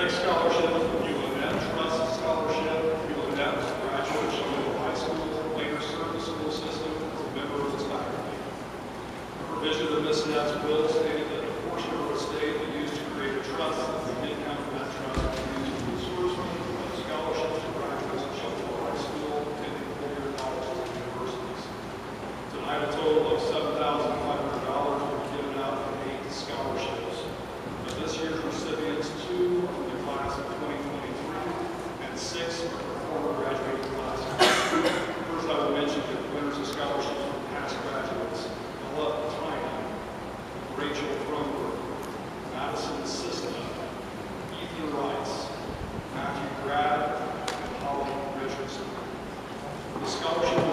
next scholarship is the UNM Trust Scholarship. UNM is a graduate of Middle High School, later served the school system as a member of its faculty. The provision of Ms. Knecht's will stated that a portion of her estate that used to create a trust, the income from that trust be used scholarships to graduates of Shelbyville High School and four-year colleges and universities. Tonight, a total of First, I will mention the winners of scholarships from past graduates. Ella Tynan, Rachel Brumberg, Madison Sista, Ethan Rice, Matthew Grad, and Holly Richardson. The scholarship